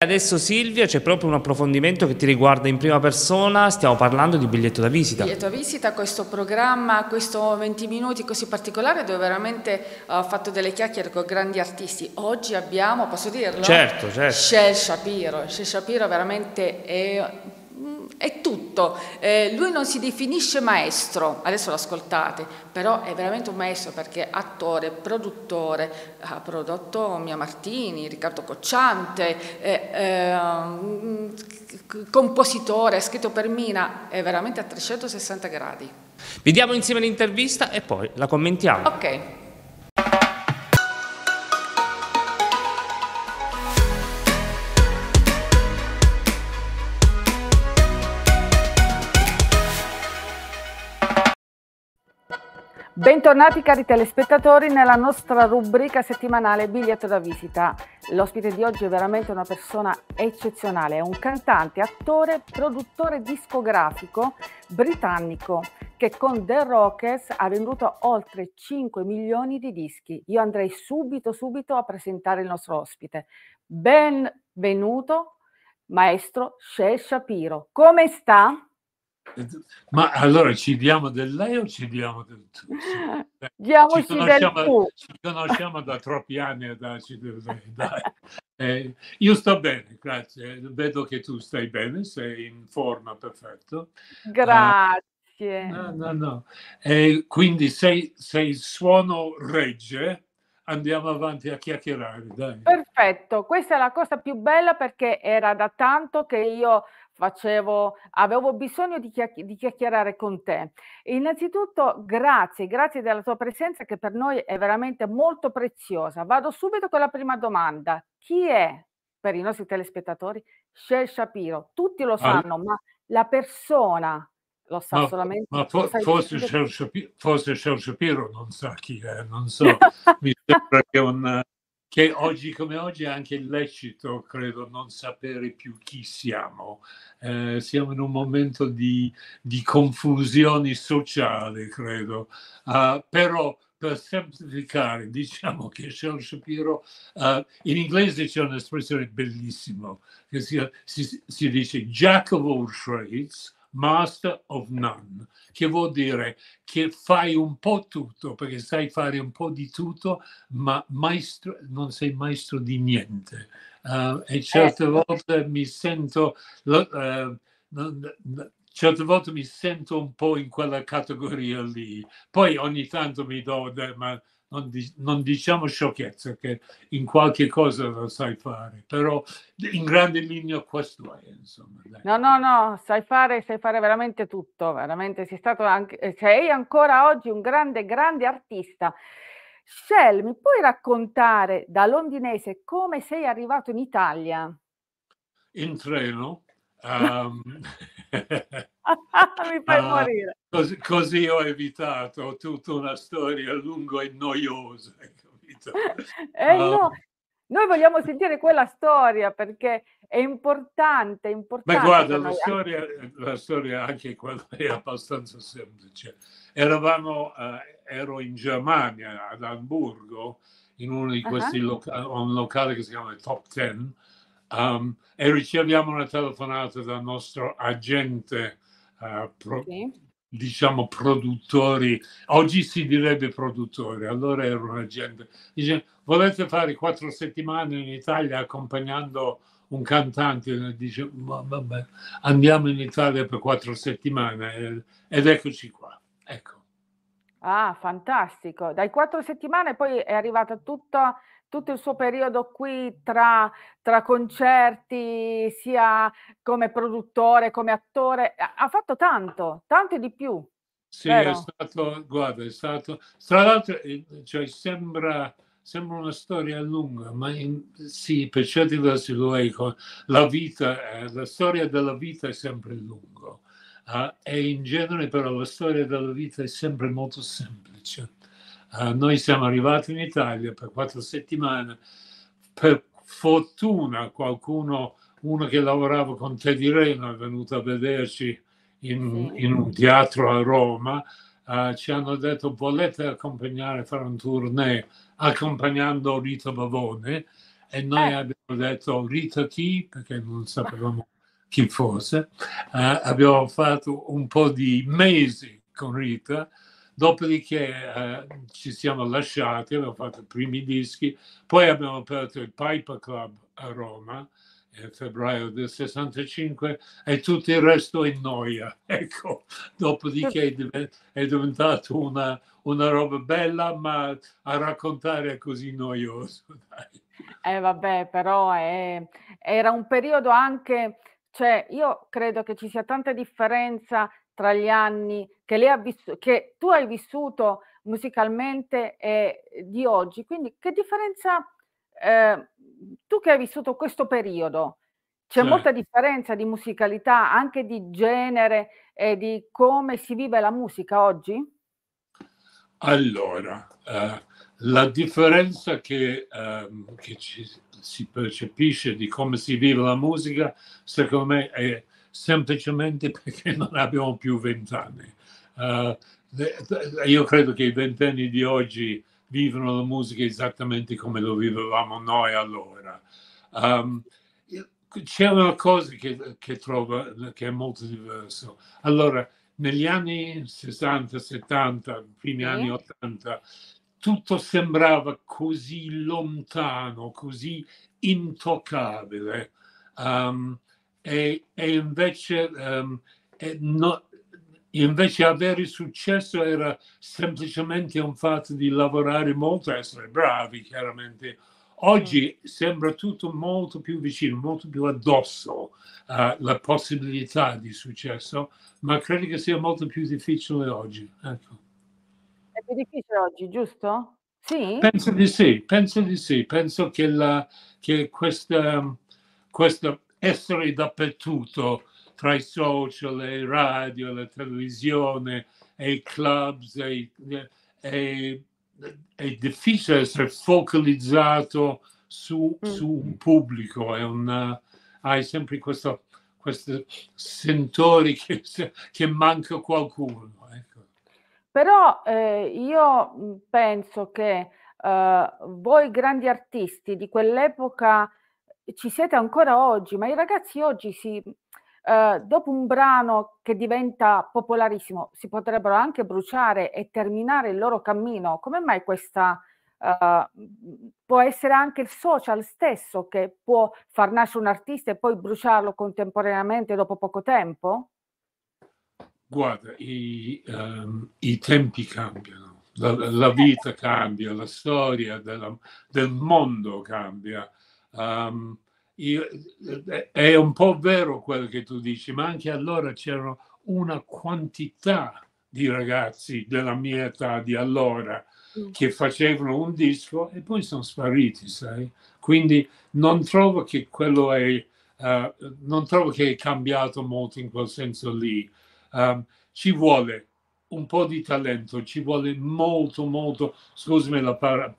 Adesso Silvia c'è proprio un approfondimento che ti riguarda in prima persona, stiamo parlando di biglietto da visita. Biglietto da visita, questo programma, questo 20 minuti così particolare dove veramente ho fatto delle chiacchiere con grandi artisti. Oggi abbiamo, posso dirlo? Certo, certo. Shel Shapiro, Shel Shapiro veramente è è tutto. Eh, lui non si definisce maestro, adesso lo ascoltate, però è veramente un maestro perché attore, produttore, ha prodotto Mia Martini, Riccardo Cocciante, eh, eh, compositore, ha scritto per Mina, è veramente a 360 gradi. Vediamo insieme l'intervista e poi la commentiamo. Ok. Bentornati cari telespettatori nella nostra rubrica settimanale Biglietto da visita. L'ospite di oggi è veramente una persona eccezionale, è un cantante, attore, produttore discografico britannico che con The Rockers ha venduto oltre 5 milioni di dischi. Io andrei subito subito a presentare il nostro ospite. Benvenuto maestro Shel Shapiro. Come sta? Ma allora ci diamo del lei o ci diamo del tu? Diamoci ci del tu. Ci conosciamo da troppi anni a darci del lei. Dai. Eh, io sto bene, grazie. Vedo che tu stai bene, sei in forma, perfetto. Grazie. Uh, no, no, no. E quindi se, se il suono regge, andiamo avanti a chiacchierare. Dai. Perfetto, questa è la cosa più bella perché era da tanto che io facevo, avevo bisogno di, chiacch- di, chiacchierare con te. Innanzitutto grazie, grazie della tua presenza che per noi è veramente molto preziosa. Vado subito con la prima domanda. Chi è per i nostri telespettatori Shel Shapiro? Tutti lo sanno, ah. ma la persona lo sa ma, solamente. Ma fo- forse, Shel Shapiro, Shapiro non sa chi è, non so. Mi sembra che un che oggi come oggi è anche lecito, credo, non sapere più chi siamo. Eh, siamo in un momento di, di confusione sociale, credo. Uh, però per semplificare, diciamo che Shel Shapiro, uh, in inglese c'è un'espressione bellissima che si, si, si dice Jack of all trades, master of none, che vuol dire che fai un po' tutto, perché sai fare un po' di tutto, ma maestro, non sei maestro di niente. Uh, e certe ecco. volte mi sento... Uh, certe volte mi sento un po' in quella categoria lì. Poi ogni tanto mi do, ma non, non, diciamo sciocchezza, che in qualche cosa lo sai fare, però in grande linea questo è, insomma. Dai. No, no, no, sai fare, sai fare veramente tutto, veramente sei stato anche, sei ancora oggi un grande, grande artista. Shell, mi puoi raccontare da londinese come sei arrivato in Italia? In treno. Um, Mi fai uh, morire. Così, così, ho evitato tutta una storia lunga e noiosa. eh, uh, no. Noi vogliamo sentire quella storia perché è importante, è importante. Ma guarda, la storia, la storia, anche quella è abbastanza semplice. Eravamo, uh, ero in Germania, ad Hamburgo, in uno di questi uh-huh. locali, un locale che si chiama Top Ten, um, e riceviamo una telefonata dal nostro agente uh, pro, okay. diciamo produttori, oggi si direbbe produttori, allora era un agente, dice volete fare quattro settimane in Italia accompagnando un cantante, dice vabbè, andiamo in Italia per quattro settimane ed eccoci qua, ecco. Ah, fantastico. Dai quattro settimane poi è arrivata tutta tutto il suo periodo qui tra, tra concerti, sia come produttore, come attore, ha fatto tanto, tanto di più. Sì, vero? è stato, guarda, è stato, tra l'altro, eh, cioè, sembra, sembra una storia lunga, ma in, sì, per certi versi lo è. La vita, eh, la storia della vita è sempre lunga. Uh, e in genere però la storia della vita è sempre molto semplice. Uh, noi siamo arrivati in Italia per quattro settimane. Per fortuna qualcuno, uno che lavorava con Teddy Reno, è venuto a vederci in, in un teatro a Roma. Uh, ci hanno detto volete accompagnare, fare un tournée accompagnando Rita Bavone e noi eh. abbiamo detto Rita chi, perché non sapevamo chi fosse. Eh, abbiamo fatto un po' di mesi con Rita, dopodiché eh, ci siamo lasciati, abbiamo fatto i primi dischi, poi abbiamo aperto il Piper Club a Roma nel febbraio del 65 e tutto il resto è noia. Ecco, dopodiché è diventato una, una roba bella, ma a raccontare è così noioso. Dai. Eh vabbè, però è, era un periodo anche, cioè io credo che ci sia tanta differenza tra gli anni che, lei ha vissuto, che tu hai vissuto musicalmente e di oggi. Quindi che differenza, eh, tu che hai vissuto questo periodo, c'è Sì. molta differenza di musicalità, anche di genere e di come si vive la musica oggi? Allora, eh, la differenza che, ehm, che ci, si percepisce di come si vive la musica, secondo me, è semplicemente perché non abbiamo più vent'anni. Eh, io credo che i ventenni di oggi vivono la musica esattamente come lo vivevamo noi allora. Um, c'è una cosa che, che trovo che è molto diverso. Allora, negli anni 60, 70, primi sì. anni 80, tutto sembrava così lontano, così intoccabile. Um, e, e, invece, um, e no, invece avere successo era semplicemente un fatto di lavorare molto, essere bravi chiaramente. Oggi sembra tutto molto più vicino, molto più addosso uh, la possibilità di successo, ma credo che sia molto più difficile oggi. Ecco. È più difficile oggi, giusto? Sì? Penso di sì, penso di sì. Penso che, la, che questa, questa essere dappertutto tra i social, le radio, la televisione, i clubs, e, e, è difficile essere focalizzato su, mm. su un pubblico, una, hai sempre questo, questo sentore che, che manca qualcuno. Ecco. Però eh, io penso che eh, voi grandi artisti di quell'epoca ci siete ancora oggi, ma i ragazzi oggi si, eh, dopo un brano che diventa popolarissimo, si potrebbero anche bruciare e terminare il loro cammino. Come mai questa eh, può essere anche il social stesso che può far nascere un artista e poi bruciarlo contemporaneamente dopo poco tempo? Guarda, i, um, i tempi cambiano, la, la, vita cambia, la storia della, del mondo cambia. Um, io, è un po' vero quello che tu dici, ma anche allora c'erano una quantità di ragazzi della mia età di allora mm. che facevano un disco e poi sono spariti, sai? Quindi non trovo che quello è, uh, non trovo che è cambiato molto in quel senso lì. Um, ci vuole un po' di talento, ci vuole molto, molto, scusami la parola,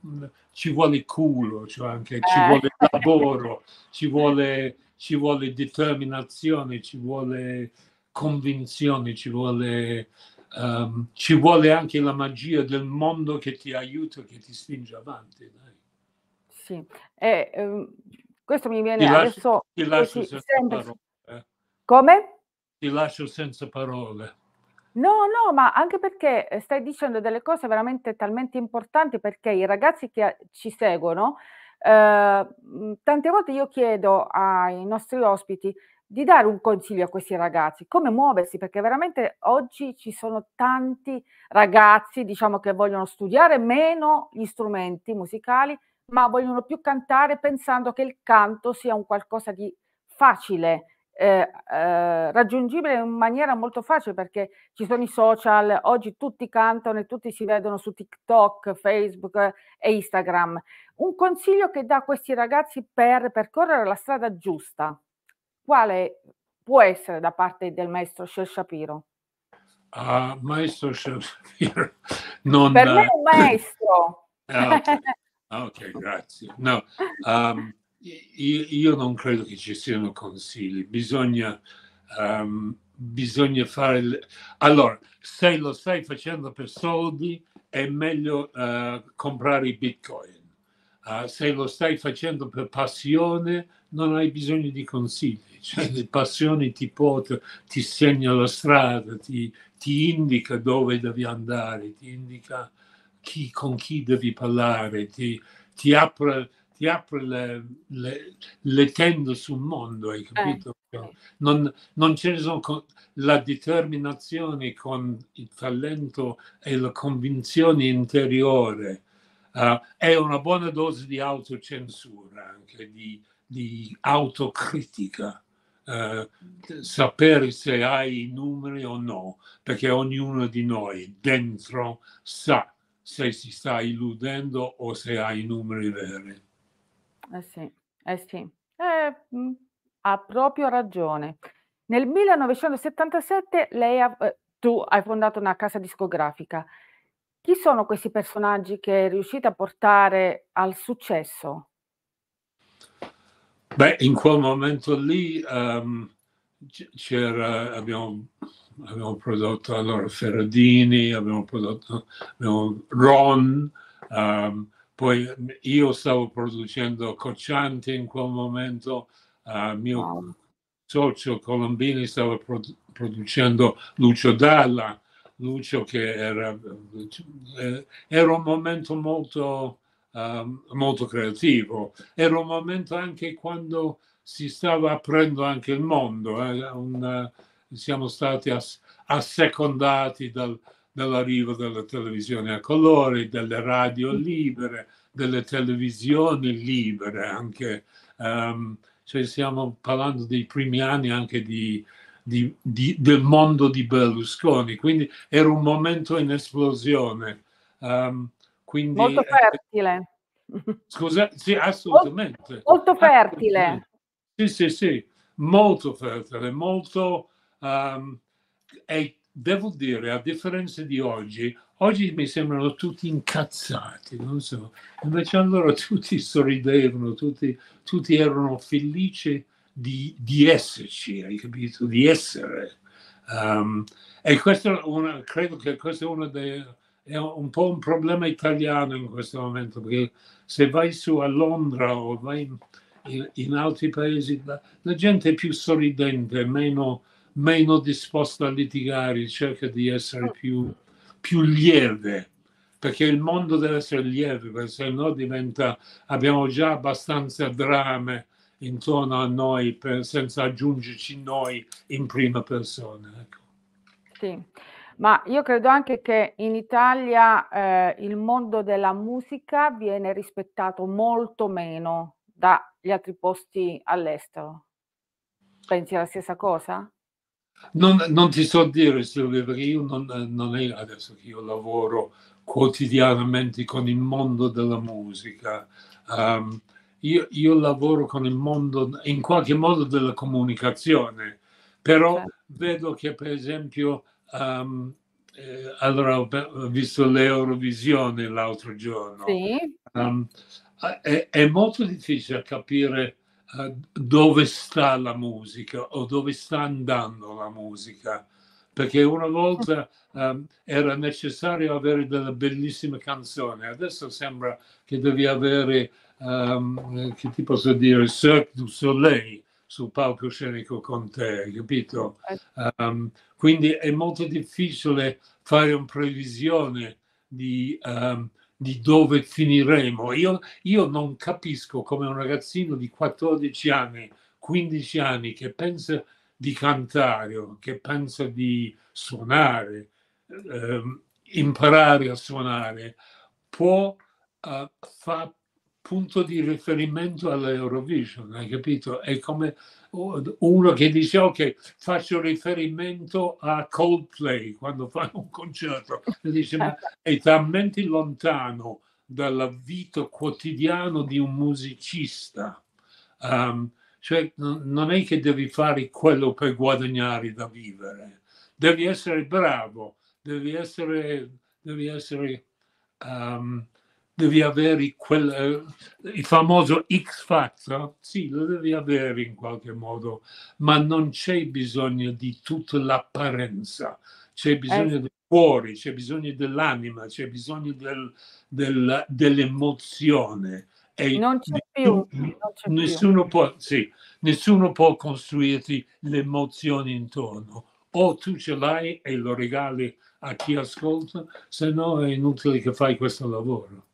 ci vuole culo, cioè anche ci eh. vuole lavoro, ci vuole, ci vuole determinazione, ci vuole convinzione, ci vuole, um, ci vuole anche la magia del mondo che ti aiuta, che ti spinge avanti. Dai. Sì, e, um, questo mi viene ti adesso... ti lascio senza sempre... parole. Eh. Come? Ti lascio senza parole. No, no, ma anche perché eh, stai dicendo delle cose veramente talmente importanti perché i ragazzi che ci seguono, eh, tante volte io chiedo ai nostri ospiti di dare un consiglio a questi ragazzi, come muoversi, perché veramente oggi ci sono tanti ragazzi, diciamo, che vogliono studiare meno gli strumenti musicali, ma vogliono più cantare pensando che il canto sia un qualcosa di facile, eh, eh, raggiungibile in maniera molto facile perché ci sono i social, oggi tutti cantano e tutti si vedono su TikTok, Facebook eh, e Instagram. Un consiglio che dà a questi ragazzi per percorrere la strada giusta, quale può essere da parte del maestro Shel Shapiro? Uh, maestro Shel Shapiro, non... Per me è un maestro. Ah, ok, okay grazie. No, um, io, io, non credo che ci siano consigli, bisogna, um, bisogna fare... Allora, se lo stai facendo per soldi, è meglio uh, comprare i bitcoin. uh, se lo stai facendo per passione non hai bisogno di consigli, cioè le passioni ti porta, ti segna la strada, ti, ti indica dove devi andare, ti indica chi, con chi devi parlare, ti, ti apre, ti apre le, le, le, tende sul mondo, hai capito? Eh. Non, non ce ne sono con, la determinazione con il talento e la convinzione interiore. Uh, è una buona dose di autocensura, anche di, di autocritica. Uh, sapere se hai i numeri o no, perché ognuno di noi dentro sa se si sta illudendo o se ha i numeri veri. Eh sì, eh sì. Eh, ha proprio ragione. Nel 1977 lei ha, eh, tu hai fondato una casa discografica. Chi sono questi personaggi che è riuscita a portare al successo? Beh, in quel momento lì um, c'era, abbiamo abbiamo prodotto allora Ferradini, abbiamo prodotto abbiamo Ron, um, poi io stavo producendo Coccianti in quel momento, uh, mio wow. socio Colombini stava produ- producendo Lucio Dalla, Lucio che era, eh, era un momento molto, um, molto creativo, era un momento anche quando si stava aprendo anche il mondo, eh, un, siamo stati ass- assecondati dal, dall'arrivo della televisione a colori, delle radio libere, delle televisioni libere anche. Um, cioè stiamo parlando dei primi anni anche di, di, di, del mondo di Berlusconi, quindi era un momento in esplosione. Um, quindi, molto fertile. Scusa, sì, assolutamente. Molto, fertile. Sì, sì, sì, molto fertile, molto Um, e devo dire, a differenza di oggi, oggi mi sembrano tutti incazzati, non so, invece allora tutti sorridevano, tutti, tutti erano felici di, di, esserci, hai capito? Di essere. Um, e questo una, credo che questo è uno dei è un po' un problema italiano in questo momento, perché se vai su a Londra o vai in, in, in altri paesi, la, la, gente è più sorridente, meno, meno disposta a litigare, cerca di essere mm. più, più lieve, perché il mondo deve essere lieve, perché se no diventa, abbiamo già abbastanza drammi intorno a noi per, senza aggiungerci noi in prima persona. Ecco. Sì, ma io credo anche che in Italia eh, il mondo della musica viene rispettato molto meno dagli altri posti all'estero. Pensi la stessa cosa? Non, non, ti so dire Silvia, perché io non, non, è adesso che io lavoro quotidianamente con il mondo della musica. Um, io, io, lavoro con il mondo, in qualche modo, della comunicazione, però okay. vedo che, per esempio, um, eh, allora ho visto l'Eurovisione l'altro giorno. Sì. Um, è, è molto difficile capire dove sta la musica o dove sta andando la musica, perché una volta um, era necessario avere delle bellissime canzoni, adesso sembra che devi avere, um, che ti posso dire, Cirque du Soleil sul palcoscenico con te, capito? Um, quindi è molto difficile fare una previsione di, di dove finiremo. Io, io non capisco come un ragazzino di 14 anni, 15 anni che pensa di cantare, che pensa di suonare, eh, imparare a suonare, può uh, fare punto di riferimento all'Eurovision, hai capito? È come uno che dice ok, faccio riferimento a Coldplay quando fa un concerto, e dice ma è talmente lontano dalla vita quotidiana di un musicista. Um, cioè non è che devi fare quello per guadagnare da vivere, devi essere bravo, devi essere, devi essere um, devi avere quel, eh, il famoso X Factor, sì, lo devi avere in qualche modo, ma non c'è bisogno di tutta l'apparenza, c'è bisogno eh. del cuore, c'è bisogno dell'anima, c'è bisogno del, del, dell'emozione e non c'è più, non c'è nessuno, più. Può, sì, nessuno può costruirti le emozioni intorno. O tu ce l'hai e lo regali a chi ascolta, se no è inutile che fai questo lavoro.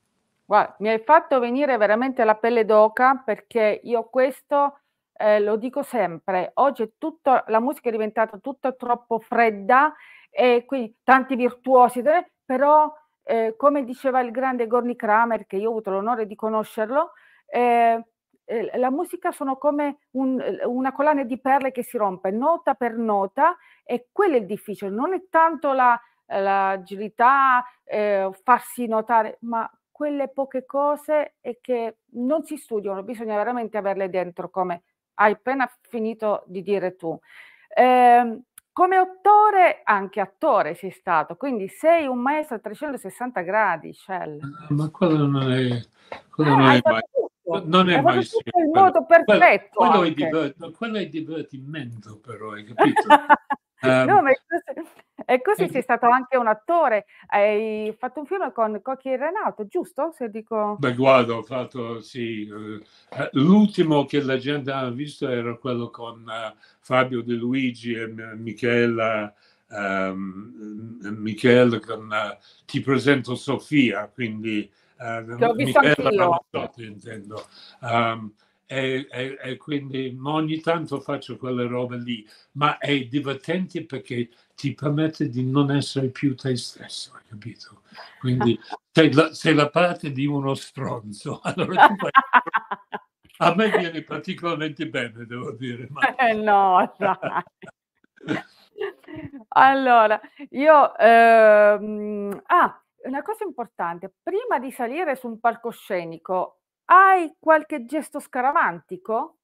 Guarda, mi hai fatto venire veramente la pelle d'oca perché io questo eh, lo dico sempre, oggi è tutto, la musica è diventata tutta troppo fredda e quindi tanti virtuosi, però eh, come diceva il grande Gorny Kramer, che io ho avuto l'onore di conoscerlo, eh, eh, la musica sono come un, una collana di perle che si rompe nota per nota e quello è il difficile, non è tanto la, l'agilità, eh, farsi notare, ma quelle poche cose e che non si studiano, bisogna veramente averle dentro come hai appena finito di dire tu. Eh, come attore, anche attore sei stato, quindi sei un maestro a 360 gradi, Shell. Ma quello non è, quello ah, non è mai, non è mai il modo perfetto. Quello, quello, è divert, quello, è divertimento, però, hai capito? um, no, ma e così sei stato anche un attore, hai fatto un film con Cocchi e Renato, giusto? Se dico... Beh, guarda, ho fatto, sì, uh, l'ultimo che la gente ha visto era quello con uh, Fabio De Luigi e Michela, um, Michela con uh, Ti presento Sofia, quindi uh, che ho visto Michela Panazzotto, intendo. Um, e, e, e, quindi ogni tanto faccio quelle robe lì, ma è divertente perché ti permette di non essere più te stesso, hai capito? Quindi sei la, sei la parte di uno stronzo. Allora tu fai... A me viene particolarmente bene, devo dire. Ma... Eh, no, allora, io... Ehm... Ah, una cosa importante, prima di salire su un palcoscenico, hai qualche gesto scaramantico?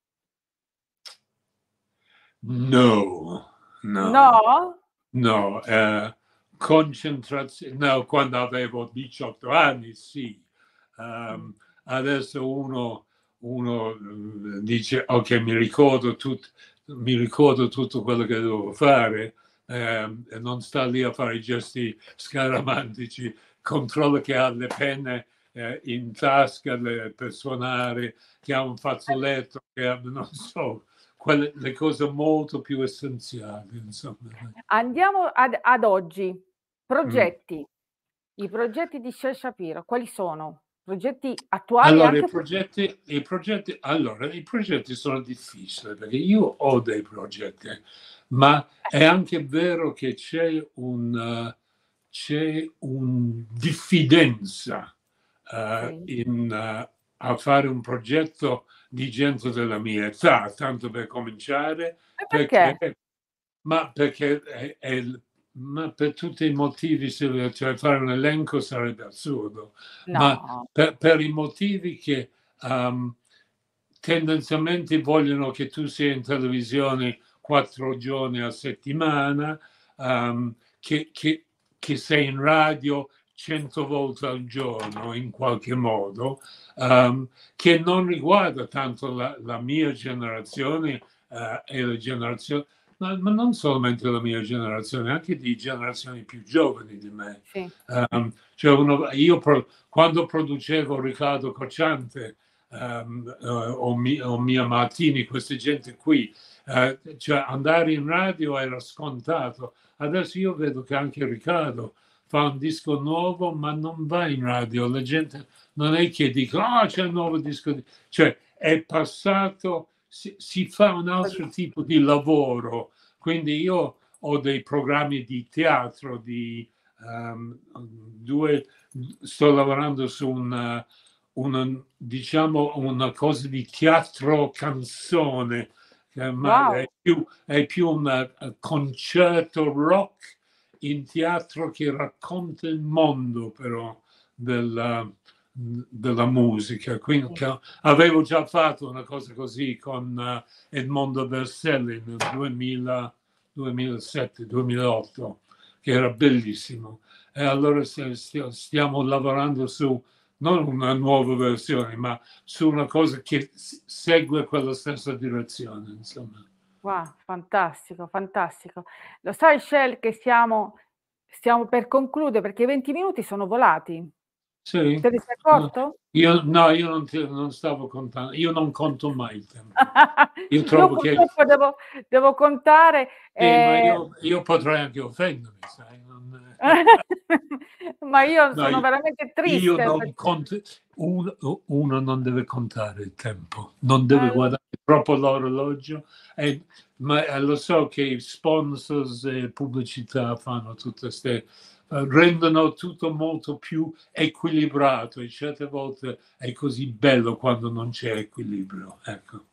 No, no. No? No, eh, concentrazione, no, quando avevo 18 anni sì. Um, adesso uno, uno eh, dice ok mi ricordo, tut, mi ricordo tutto quello che devo fare eh, e non sta lì a fare i gesti scaramantici, controlla che ha le penne eh, in tasca le, per suonare, che ha un fazzoletto, che ha, non so, quelle, le cose molto più essenziali. Insomma. Andiamo ad, ad oggi. Progetti. Mm. I progetti di Shell Shapiro, quali sono? Progetti attuali? Allora, i progetti, i, progetti, allora, i progetti sono difficili perché io ho dei progetti, ma è anche vero che c'è un, c'è un diffidenza uh, in, uh, a fare un progetto di gente della mia età, tanto per cominciare. Perché? perché? ma perché è, è, ma per tutti i motivi, cioè fare un elenco sarebbe assurdo, no. ma per, per, i motivi che um, tendenzialmente vogliono che tu sia in televisione quattro giorni a settimana, um, che, che, che sei in radio cento volte al giorno in qualche modo, um, che non riguarda tanto la, la mia generazione uh, e la generazione, ma, ma, non solamente la mia generazione, anche di generazioni più giovani di me. Sì. Um, cioè uno, io pro, quando producevo Riccardo Cocciante um, uh, o, mi, o, Mia Martini, questa gente qui, uh, cioè andare in radio era scontato. Adesso io vedo che anche Riccardo fa un disco nuovo, ma non va in radio. La gente non è che dica, ah, oh, c'è un nuovo disco. Cioè, è passato, si, si, fa un altro tipo di lavoro. Quindi io ho dei programmi di teatro, di um, due, sto lavorando su una, una, diciamo, una cosa di teatro canzone, ma wow. è, più, è più un concerto rock in teatro che racconta il mondo però della, della musica. Quindi avevo già fatto una cosa così con uh, Edmondo Verselli nel 2007-2008, che era bellissimo. E allora stiamo lavorando su non una nuova versione, ma su una cosa che segue quella stessa direzione. Insomma. Wow, fantastico, fantastico. Lo sai, Shell, che stiamo, stiamo per concludere perché i 20 minuti sono volati. Sì. Te ne sei accorto? Io, no, io non, ti, non stavo contando, io non conto mai il tempo. Io trovo io che... Devo, devo contare... Sì, eh... io, io, potrei anche offendermi, sai? Non... ma io no, sono veramente triste. Io non perché... conto, uno, uno, non deve contare il tempo, non deve eh. guardare troppo l'orologio, e, ma eh, lo so che sponsors e pubblicità fanno tutte queste rendono tutto molto più equilibrato e certe volte è così bello quando non c'è equilibrio. Ecco.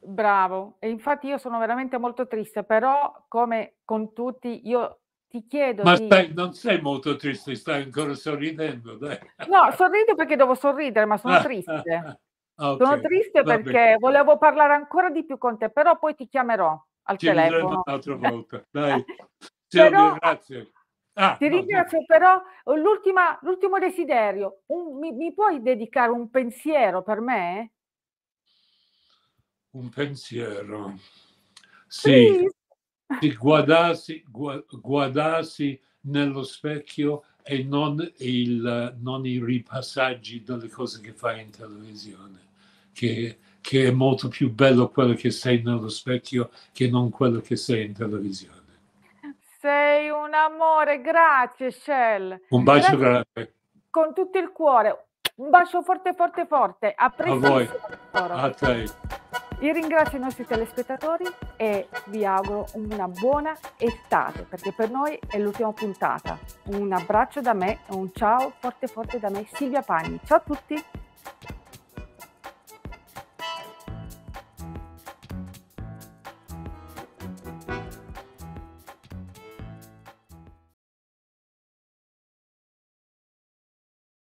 Bravo, e infatti io sono veramente molto triste, però come con tutti io ti chiedo Ma di... stai, non sei molto triste, stai ancora sorridendo, dai. No, sorrido perché devo sorridere, ma sono triste. okay, sono triste perché volevo parlare ancora di più con te, però poi ti chiamerò al Ci telefono. un'altra volta, dai. Però... grazie. Ah, Ti ringrazio, no, però l'ultimo desiderio, un, mi, mi, puoi dedicare un pensiero per me? Un pensiero. Sì, sì guardarsi, guardarsi nello specchio e non, il, non, i ripassaggi delle cose che fai in televisione, che, che è molto più bello quello che sei nello specchio che non quello che sei in televisione. Sei un amore, grazie Shell. Un bacio grazie. grande. Con tutto il cuore. Un bacio forte, forte, forte. A, a voi. A te. Io ringrazio i nostri telespettatori e vi auguro una buona estate perché per noi è l'ultima puntata. Un abbraccio da me, un ciao forte forte da me, Silvia Pagni. Ciao a tutti.